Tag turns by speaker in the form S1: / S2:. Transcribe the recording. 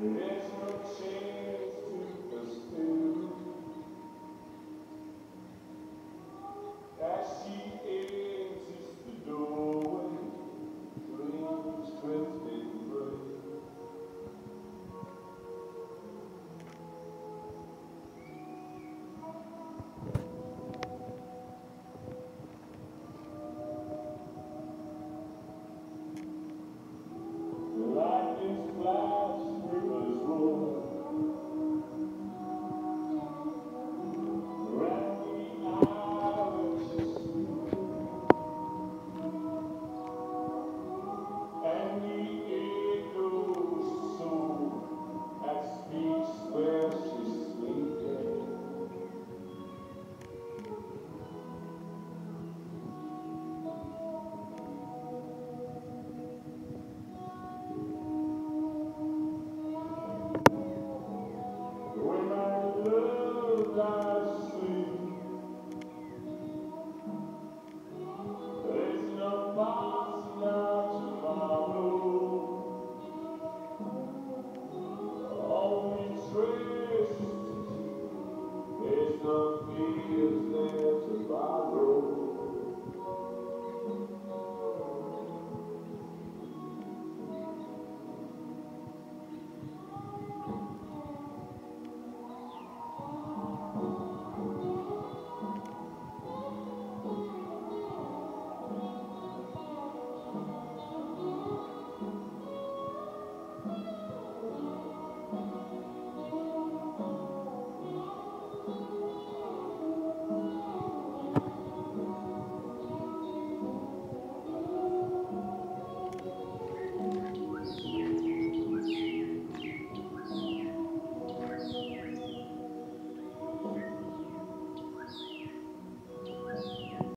S1: Amen.